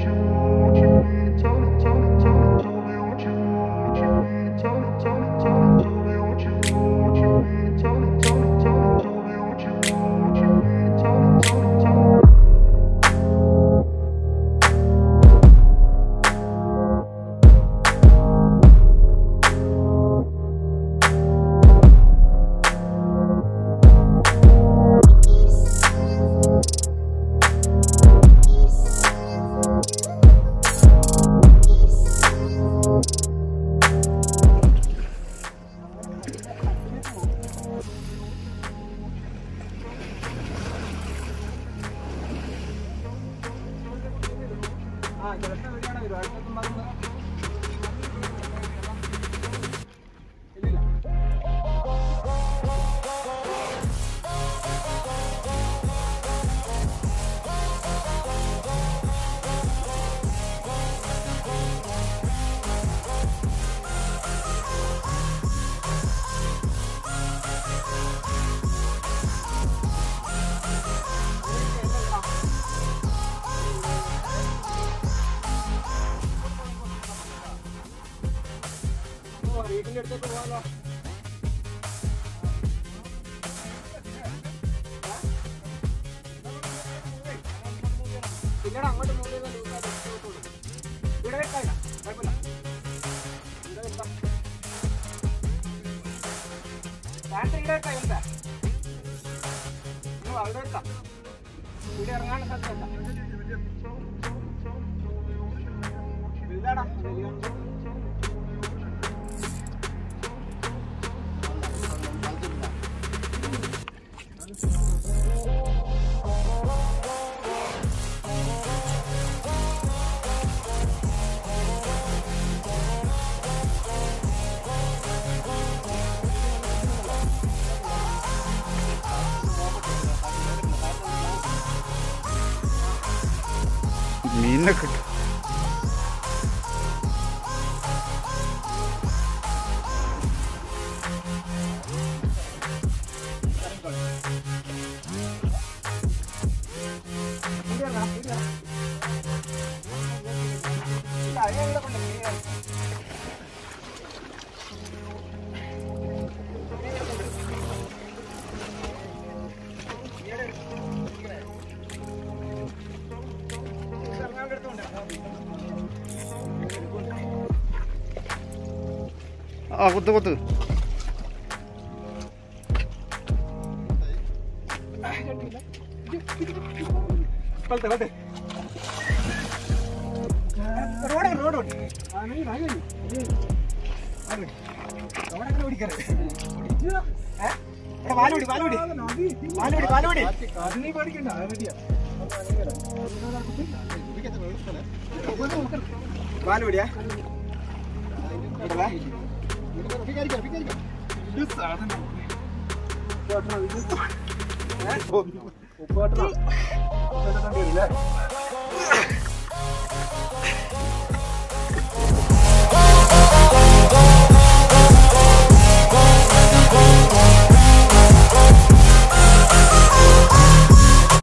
you. ¿Qué es lo que se llama? ¿Qué? വീട്ടിന്റെ അടുത്തേക്ക് പോകാമല്ലോ പിന്നീട് അങ്ങോട്ട് മൂവ് ചെയ്താൽ ഇവിടെ വെക്കാല്ല കുഴപ്പമില്ല. ഇവിടെ വെക്കാം പാന്റ് ഇവിടെ വെക്കാം എന്താ അവിടെ വെക്കാം ഇവിടെ みんなか ആ കുത്ത് കുത്ത്. പാലുടി പാലുടി പാലുടി പാലുടി പാലുടിയാ ഉപ്പ്